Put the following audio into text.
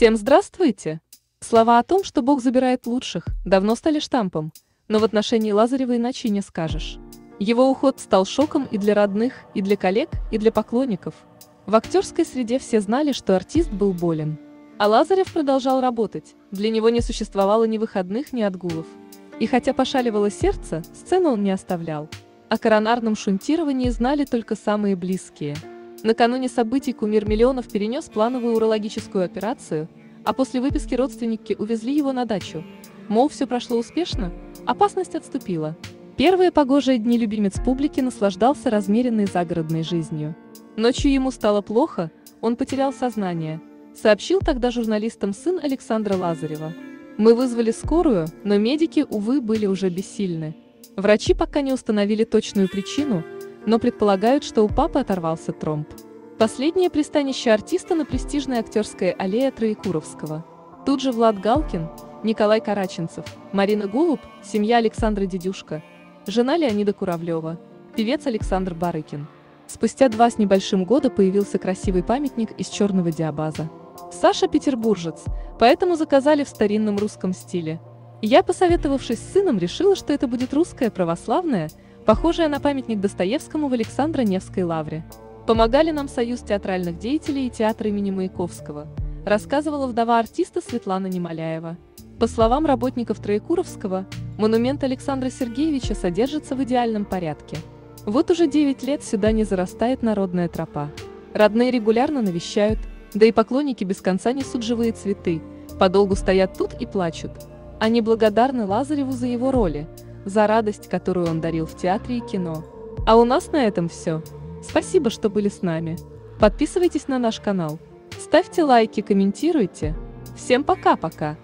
Всем здравствуйте! Слова о том, что Бог забирает лучших, давно стали штампом, но в отношении Лазарева иначе не скажешь. Его уход стал шоком и для родных, и для коллег, и для поклонников. В актерской среде все знали, что артист был болен. А Лазарев продолжал работать, для него не существовало ни выходных, ни отгулов. И хотя пошаливало сердце, сцену он не оставлял. О коронарном шунтировании знали только самые близкие – Накануне событий кумир миллионов перенес плановую урологическую операцию, а после выписки родственники увезли его на дачу. Мол, все прошло успешно, опасность отступила. Первые погожие дни любимец публики наслаждался размеренной загородной жизнью. Ночью ему стало плохо, он потерял сознание, сообщил тогда журналистам сын Александра Лазарева. Мы вызвали скорую, но медики, увы, были уже бессильны. Врачи пока не установили точную причину, но предполагают, что у папы оторвался тромб. Последнее пристанище артиста на престижной актерской аллее Троекуровского. Тут же Влад Галкин, Николай Караченцев, Марина Голуб, семья Александра Дедюшка, жена Леонида Куравлева, певец Александр Барыкин. Спустя два с небольшим года появился красивый памятник из черного диабаза. Саша петербуржец, поэтому заказали в старинном русском стиле. Я, посоветовавшись с сыном, решила, что это будет русская православная, похожая на памятник Достоевскому в Александро-Невской лавре. Помогали нам Союз театральных деятелей и театр имени Маяковского, рассказывала вдова артиста Светлана Немоляева. По словам работников Троекуровского, монумент Александра Сергеевича содержится в идеальном порядке. Вот уже 9 лет сюда не зарастает народная тропа. Родные регулярно навещают, да и поклонники без конца несут живые цветы, подолгу стоят тут и плачут. Они благодарны Лазареву за его роли, за радость, которую он дарил в театре и кино. А у нас на этом все. Спасибо, что были с нами. Подписывайтесь на наш канал. Ставьте лайки, комментируйте. Всем пока-пока.